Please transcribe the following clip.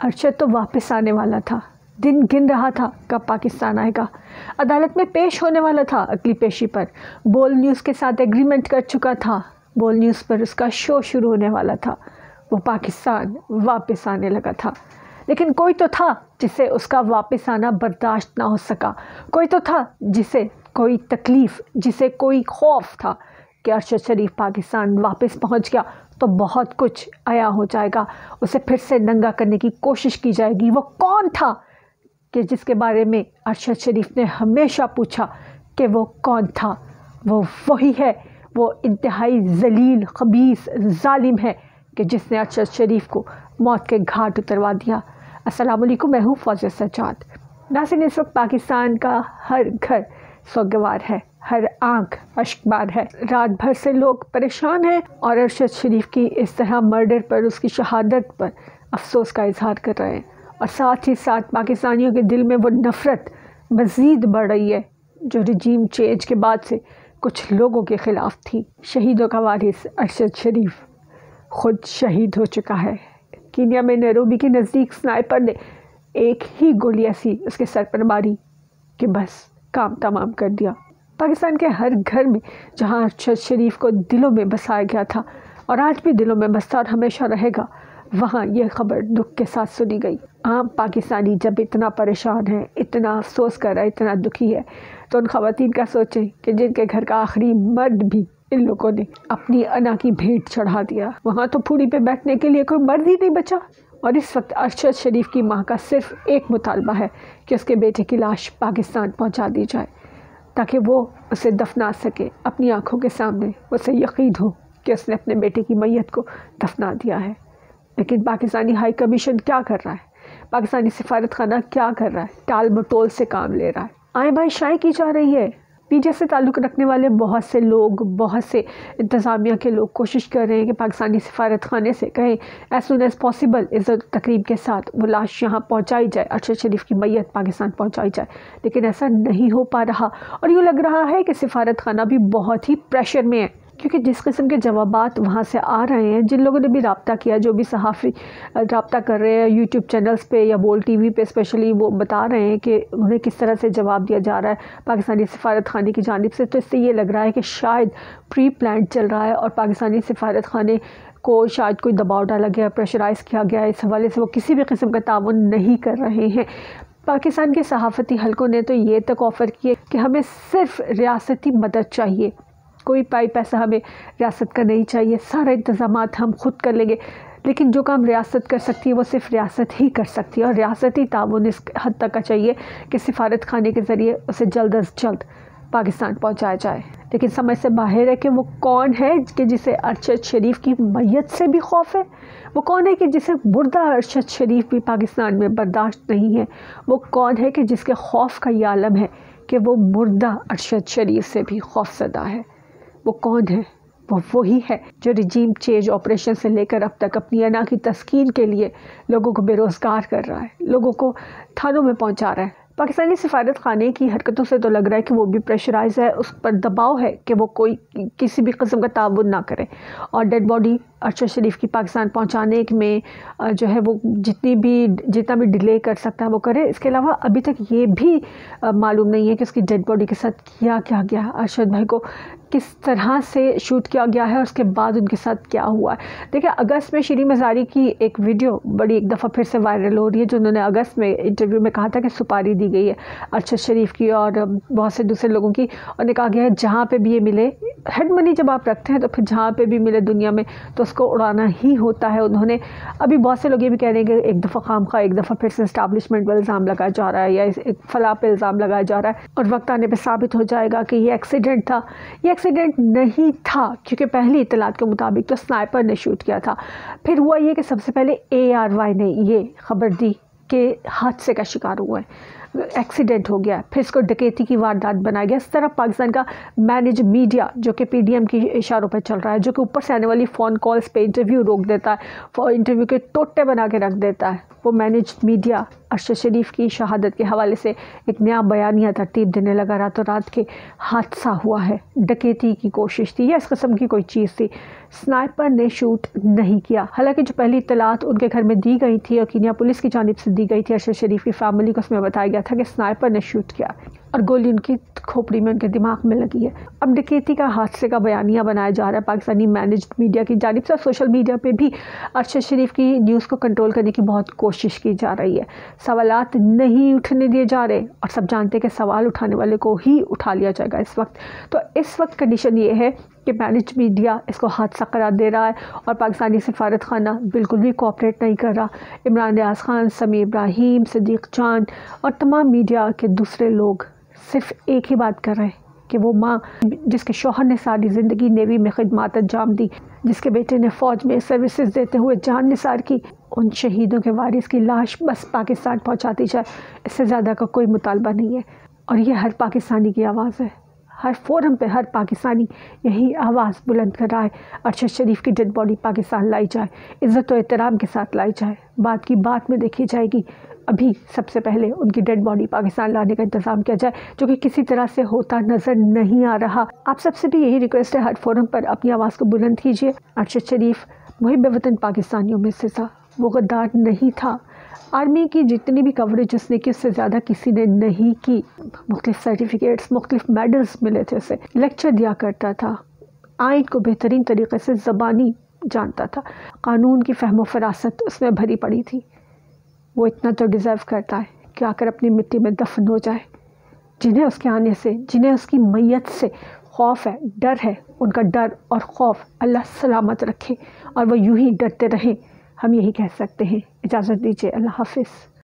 अरशद तो वापस आने वाला था। दिन गिन रहा था कब पाकिस्तान आएगा। अदालत में पेश होने वाला था अगली पेशी पर। बोल न्यूज़ के साथ एग्रीमेंट कर चुका था। बोल न्यूज़ पर उसका शो शुरू होने वाला था। वो पाकिस्तान वापस आने लगा था। लेकिन कोई तो था जिसे उसका वापस आना बर्दाश्त ना हो सका। कोई तो था जिसे कोई तकलीफ़, जिसे कोई खौफ था कि अरशद शरीफ पाकिस्तान वापस पहुँच गया। तो बहुत कुछ आया हो जाएगा। उसे फिर से नंगा करने की कोशिश की जाएगी। वो कौन था कि जिसके बारे में अरशद शरीफ ने हमेशा पूछा कि वो कौन था? वो वही है, वो इंतहाई जलील, खबीस ालिम है कि जिसने अरशद शरीफ को मौत के घाट उतरवा दिया। अस्सलाम वालेकुम मैं हूँ फौज सजाद नासिन इस वक्त पाकिस्तान का हर घर सोगवार है। हर आँख अशकबार है। रात भर से लोग परेशान हैं और अरशद शरीफ की इस तरह मर्डर पर उसकी शहादत पर अफसोस का इजहार कर रहे हैं। और साथ ही साथ पाकिस्तानियों के दिल में वो नफ़रत मज़ीद बढ़ रही है, जो रजीम चेंज के बाद से कुछ लोगों के ख़िलाफ़ थी। शहीदों का वारिस अरशद शरीफ खुद शहीद हो चुका है। कीनिया में नैरोबी के नज़दीक स्नाइपर ने एक ही गोली ऐसी उसके सर पर मारी कि बस काम तमाम कर दिया। पाकिस्तान के हर घर में जहाँ अरशद शरीफ को दिलों में बसाया गया था और आज भी दिलों में बसता और हमेशा रहेगा, वहाँ यह खबर दुख के साथ सुनी गई। आम पाकिस्तानी जब इतना परेशान है, इतना अफसोस कर रहा है, इतना दुखी है तो उन खातन का सोचें कि जिनके घर का आखिरी मर्द भी इन लोगों ने अपनी अना की भेंट चढ़ा दिया। वहाँ तो फूड़ी पे बैठने के लिए कोई मर्द ही नहीं बचा। और इस वक्त अरशद शरीफ की माँ का सिर्फ़ एक मुतालबा है कि उसके बेटे की लाश पाकिस्तान पहुँचा दी जाए। ताकि वो उसे दफना सके, अपनी आँखों के सामने। उसे यकीन हो कि उसने अपने बेटे की मैयत को दफना दिया है। लेकिन पाकिस्तानी हाई कमीशन क्या कर रहा है? पाकिस्तानी सफारत खाना क्या कर रहा है? टाल मटोल से काम ले रहा है। आए भाई शाई की जा रही है। पीजे से ताल्लुक़ रखने वाले बहुत से लोग, बहुत से इंतज़ामिया के लोग कोशिश कर रहे हैं कि पाकिस्तानी सफारत खाने से कहें एज सुन एज़ पॉसिबल इज़्ज़त तकरीब के साथ वो लाश यहाँ पहुँचाई जाए, अरशद शरीफ की मैयत पाकिस्तान पहुँचाई जाए। लेकिन ऐसा नहीं हो पा रहा। और यूँ लग रहा है कि सफारत खाना भी बहुत ही प्रेशर में है। क्योंकि जिस किस्म के जवाब वहाँ से आ रहे हैं, जिन लोगों ने भी रबता किया, जो भी सहाफ़ी रबता कर रहे हैं यूट्यूब चैनल्स पे या बोल टीवी पे स्पेशली वो बता रहे हैं कि उन्हें किस तरह से जवाब दिया जा रहा है पाकिस्तानी सफारत खाने की जानब से। तो इससे ये लग रहा है कि शायद प्री प्लान चल रहा है और पाकिस्तानी सफारत खाने को शायद कोई दबाव डाला गया प्रेशराइज़ किया गया इस हवाले से वो किसी भी किस्म का ताउन नहीं कर रहे हैं। पाकिस्तान के सहाफ़ती हलकों ने तो ये तक ऑफ़र किए कि हमें सिर्फ़ रियासती मदद चाहिए। कोई पाई पैसा हमें रियासत का नहीं चाहिए, सारे इंतज़ाम हम खुद कर लेंगे। लेकिन जो काम रियासत कर सकती है, वो सिर्फ़ रियासत ही कर सकती है और रियासती ताउन इस हद तक का चाहिए कि सिफारत खाने के ज़रिए उसे जल्द अज जल्द पाकिस्तान पहुँचाया जाए। लेकिन समझ से बाहर है कि वो कौन है कि जिसे अरशद शरीफ की मैत से भी खौफ है? वो कौन है कि जिसे मुर्दा अरशद शरीफ भी पाकिस्तान में बर्दाश्त नहीं है? वो कौन है कि जिसके खौफ का ये आलम है कि वो मुर्दा अरशद शरीफ से भी खौफसदा है? वो कौन है? वो वही है जो रिजीम चेंज ऑपरेशन से लेकर अब तक अपनी अना की तस्कीन के लिए लोगों को बेरोज़गार कर रहा है, लोगों को थानों में पहुँचा रहा है। पाकिस्तानी सफारत खाने की हरकतों से तो लग रहा है कि वो भी प्रेशराइज है, उस पर दबाव है कि वो कोई किसी भी कस्म का ताबन ना करे। और डेड बॉडी अरशद शरीफ की पाकिस्तान पहुँचाने में जो है वो जितनी भी, जितना भी डिले कर सकता है वो करे। इसके अलावा अभी तक ये भी मालूम नहीं है कि उसकी डेड बॉडी के साथ क्या क्या गया है। अरशद भाई को किस तरह से शूट किया गया है और उसके बाद उनके साथ क्या हुआ है। देखिए, अगस्त में श्री मज़ारी की एक वीडियो बड़ी एक दफ़ा फिर से वायरल हो रही है, जो उन्होंने अगस्त में इंटरव्यू में कहा था कि सुपारी दी गई है अरशद शरीफ की और बहुत से दूसरे लोगों की। और कहा गया है, जहाँ पर भी ये मिले हेड मनी जब आप रखते हैं तो फिर जहाँ पर भी मिले दुनिया में तो उसको उड़ाना ही होता है। उन्होंने, अभी बहुत से लोग ये भी कह रहे हैं कि एक दफ़ा खाम खा, एक दफ़ा फिर से इस्टाब्लिशमेंट पर इल्ज़ाम लगाया जा रहा है या एक फलाह पर इल्ज़ाम लगाया जा रहा है और वक्त आने पर साबित हो जाएगा कि ये एक्सीडेंट था। ये एक्सीडेंट नहीं था, क्योंकि पहली इतलात के मुताबिक तो स्नाइपर ने शूट किया था। फिर हुआ ये कि सबसे पहले ए आर वाई ने ये खबर दी कि हादसे का शिकार हुआ है एक्सीडेंट हो गया, फिर इसको डकैती की वारदात बनाया गया इस तरह पाकिस्तान का मैनेज मीडिया जो कि पीडीएम की इशारों पर चल रहा है, जो कि ऊपर से आने वाली फ़ोन कॉल्स पे इंटरव्यू रोक देता है इंटरव्यू के टोटे बना के रख देता है। वो मैनेज मीडिया अरशद शरीफ की शहादत के हवाले से एक नया बयानिया तरतीब देने लगा। रातों रात के हादसा हुआ है। डकेती की कोशिश थी। या इस कस्म की कोई चीज़ थी। स्नाइपर ने शूट नहीं किया। हालाँकि जो पहली इतलात उनके घर में दी गई थी और कीनिया पुलिस की जानब से दी गई थी। अरशद शरीफ की फैमिली को उसमें बताया गया था कि स्नाइपर ने शूट किया। और गोली उनकी खोपड़ी में उनके दिमाग में लगी है। अब डकैती का हादसे का बयानिया बनाया जा रहा है पाकिस्तानी मैनेज मीडिया की जानब से सोशल मीडिया पर भी अरशद शरीफ की न्यूज़ को कंट्रोल करने की बहुत कोशिश की जा रही है। सवाल नहीं उठने दिए जा रहे और सब जानते हैं कि सवाल उठाने वाले को ही उठा लिया जाएगा इस वक्त। तो इस वक्त कंडीशन ये है कि मैनेज मीडिया इसको हादसा करार दे रहा है और पाकिस्तानी सफारत खाना बिल्कुल भी कोऑपरेट नहीं कर रहा। इमरान रियाज खान समी इब्राहिम सदीक चाँद और तमाम मीडिया के दूसरे लोग सिर्फ़ एक ही बात कर रहे हैं कि वो माँ जिसके शोहर ने सारी ज़िंदगी नेवी में खदमात अंजाम दी, जिसके बेटे ने फ़ौज में सर्विसेज़ देते हुए जान निसार की, उन शहीदों के वारिस की लाश बस पाकिस्तान पहुँचाती जाए, इससे ज़्यादा का कोई मुतालबा नहीं है। और यह हर पाकिस्तानी की आवाज़ है। हर फोरम पे हर पाकिस्तानी यही आवाज़ बुलंद कर रहा है अरशद शरीफ की डेड बॉडी पाकिस्तान लाई जाए, इज़्ज़त और एहतराम के साथ लाई जाए। बात की बात में देखी जाएगी अभी सबसे पहले उनकी डेड बॉडी पाकिस्तान लाने का इंतज़ाम किया जाए, जो कि किसी तरह से होता नज़र नहीं आ रहा। आप सबसे भी यही रिक्वेस्ट है, हर फोरम पर अपनी आवाज़ को बुलंद कीजिए। अरशद शरीफ वही बेवतन पाकिस्तानियों में से था वो गद्दार नहीं था। आर्मी की जितनी भी कवरेज उसने की, उससे ज़्यादा किसी ने नहीं की। मुख्तफ सर्टिफिकेट्स मुख्तफ मेडल्स मिले थे उसे। लेक्चर दिया करता था। आइन को बेहतरीन तरीके से ज़बानी जानता था। कानून की फहम फरासत उसमें भरी पड़ी थी। वो इतना तो डिज़र्व करता है कि आकर अपनी मिट्टी में दफन हो जाए। जिन्हें उसके आने से, जिन्हें उसकी मैयत से खौफ है, डर है, उनका डर और खौफ अल्लाह सलामत रखे और वह यूँ ही डरते रहें। हम यही कह सकते हैं। इजाज़त दीजिए। अल्लाह हाफिज़।